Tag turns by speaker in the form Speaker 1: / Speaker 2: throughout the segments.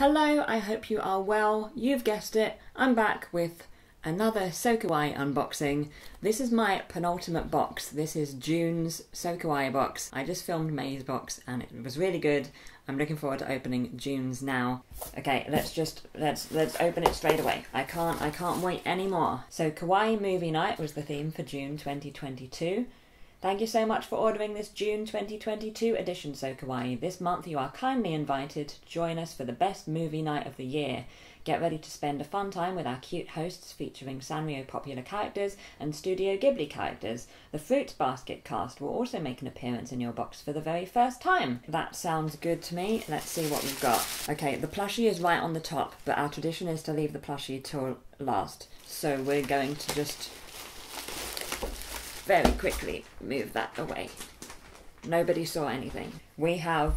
Speaker 1: Hello, I hope you are well. You've guessed it, I'm back with another So Kawaii unboxing. This is my penultimate box. This is June's So Kawaii box. I just filmed May's box and it was really good. I'm looking forward to opening June's now. Okay, let's just let's let's open it straight away. I can't I can't wait anymore. So Kawaii Movie Night was the theme for June 2022. Thank you so much for ordering this June 2022 edition So Kawaii. This month you are kindly invited to join us for the best movie night of the year. Get ready to spend a fun time with our cute hosts featuring Sanrio popular characters and Studio Ghibli characters. The Fruits Basket cast will also make an appearance in your box for the very first time. That sounds good to me. Let's see what we've got. Okay, the plushie is right on the top, but our tradition is to leave the plushie till last. So we're going to just very quickly move that away. Nobody saw anything. We have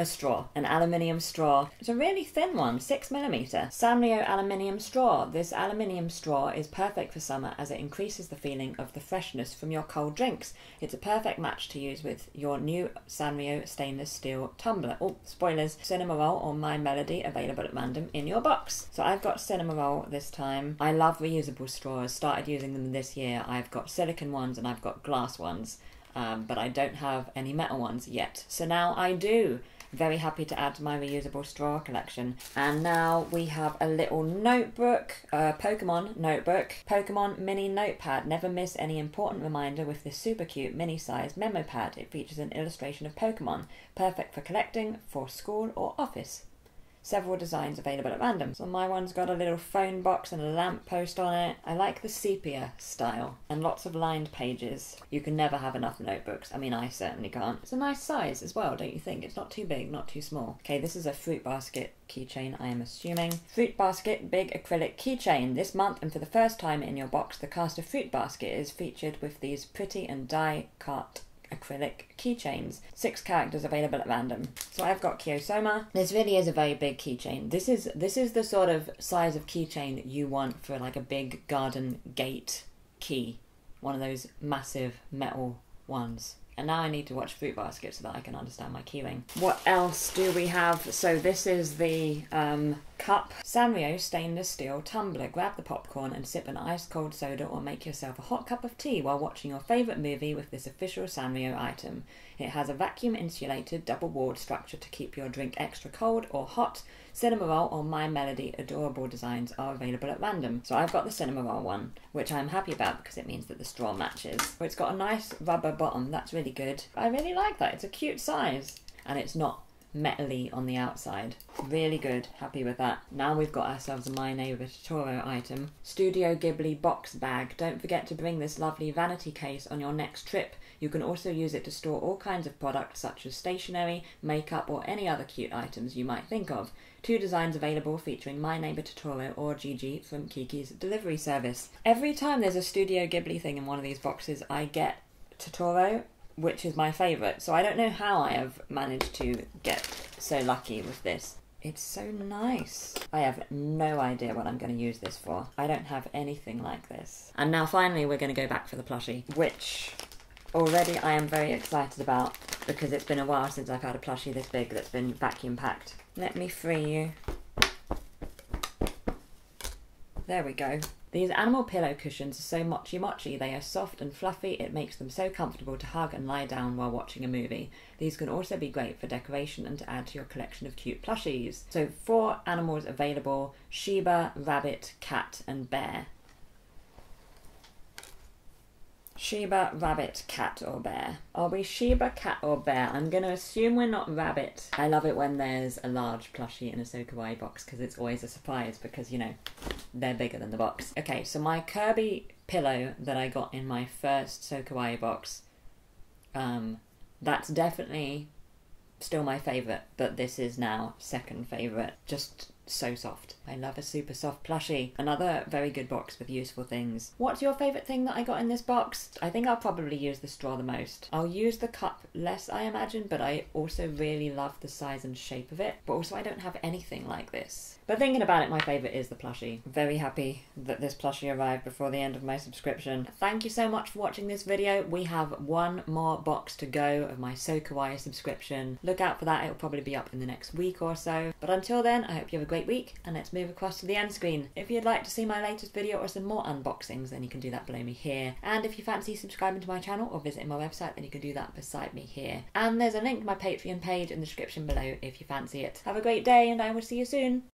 Speaker 1: a straw, an aluminium straw. It's a really thin one, six millimeter. Sanrio aluminium straw. This aluminium straw is perfect for summer as it increases the feeling of the freshness from your cold drinks. It's a perfect match to use with your new Sanrio stainless steel tumbler. Oh, spoilers, Cinnamoroll or My Melody available at random in your box. So I've got Cinnamoroll this time. I love reusable straws, started using them this year. I've got silicon ones and I've got glass ones. Um, but I don't have any metal ones yet. So now I do. Very happy to add to my reusable straw collection. And now we have a little notebook, a Pokemon notebook, Pokemon mini notepad. Never miss any important reminder with this super cute mini sized memo pad. It features an illustration of Pokemon, perfect for collecting for school or office several designs available at random. So my one's got a little phone box and a lamp post on it. I like the sepia style and lots of lined pages. You can never have enough notebooks. I mean, I certainly can't. It's a nice size as well, don't you think? It's not too big, not too small. Okay, this is a fruit basket keychain, I am assuming. Fruit basket big acrylic keychain. This month and for the first time in your box, the cast of Fruit Basket is featured with these pretty and die cut acrylic keychains. Six characters available at random. So I've got Kyo Sohma. This really is a very big keychain. This is this is the sort of size of keychain that you want for like a big garden gate key. One of those massive metal ones. And now I need to watch Fruit Basket so that I can understand my keyring. What else do we have? So this is the um, cup. Sanrio stainless steel tumbler. Grab the popcorn and sip an ice cold soda or make yourself a hot cup of tea while watching your favourite movie with this official Sanrio item. It has a vacuum insulated double walled structure to keep your drink extra cold or hot. Cinnamoroll or My Melody adorable designs are available at random. So I've got the Cinnamoroll one, which I'm happy about because it means that the straw matches. It's got a nice rubber bottom, that's really good. I really like that, it's a cute size. And it's not metally on the outside. Really good, happy with that. Now we've got ourselves a My Neighbor Totoro item. Studio Ghibli box bag. Don't forget to bring this lovely vanity case on your next trip. You can also use it to store all kinds of products such as stationery, makeup, or any other cute items you might think of. Two designs available featuring My Neighbor Totoro or Jiji from Kiki's delivery service. Every time there's a Studio Ghibli thing in one of these boxes, I get Totoro which is my favourite. So I don't know how I have managed to get so lucky with this. It's so nice. I have no idea what I'm going to use this for. I don't have anything like this. And now finally we're going to go back for the plushie, which already I am very excited about because it's been a while since I've had a plushie this big that's been vacuum packed. Let me free you. There we go. These animal pillow cushions are so mochi mochi. They are soft and fluffy. It makes them so comfortable to hug and lie down while watching a movie. These can also be great for decoration and to add to your collection of cute plushies. So four animals available, Shiba, rabbit, cat and bear. Shiba, rabbit, cat, or bear? Are we Shiba, cat, or bear? I'm going to assume we're not rabbit. I love it when there's a large plushie in a So Kawaii box because it's always a surprise because, you know, they're bigger than the box. Okay, so my Kirby pillow that I got in my first So Kawaii box, um, that's definitely still my favourite, but this is now second favourite. Just so soft. I love a super soft plushie. Another very good box with useful things. What's your favourite thing that I got in this box? I think I'll probably use the straw the most. I'll use the cup less, I imagine, but I also really love the size and shape of it. But also, I don't have anything like this. But thinking about it, my favourite is the plushie. Very happy that this plushie arrived before the end of my subscription. Thank you so much for watching this video. We have one more box to go of my So Kawaii subscription. Look out for that, it'll probably be up in the next week or so. But until then, I hope you have a great week, and let's move across to the end screen. If you'd like to see my latest video or some more unboxings, then you can do that below me here. And if you fancy subscribing to my channel or visiting my website, then you can do that beside me here. And there's a link to my Patreon page in the description below if you fancy it. Have a great day, and I will see you soon.